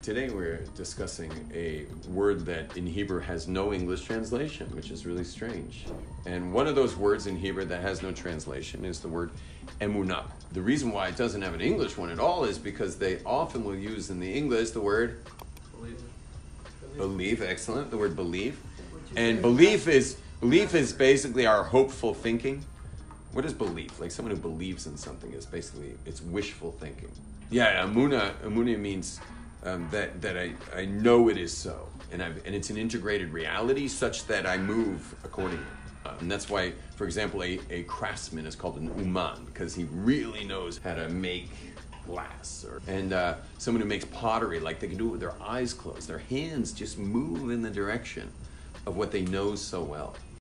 Today we're discussing a word that in Hebrew has no English translation, which is really strange. And one of those words in Hebrew that has no translation is the word emunah. The reason why it doesn't have an English one at all is because they often will use in the English the word Believe. believe, excellent, the word believe. And belief is belief is basically our hopeful thinking. What is belief? Like someone who believes in something is basically it's wishful thinking. Yeah, amuna amuna means um, that that I, I know it is so, and I've, and it's an integrated reality such that I move accordingly. Uh, and that's why, for example, a, a craftsman is called an uman because he really knows how to make glass. Or, and uh, someone who makes pottery, like they can do it with their eyes closed. Their hands just move in the direction of what they know so well.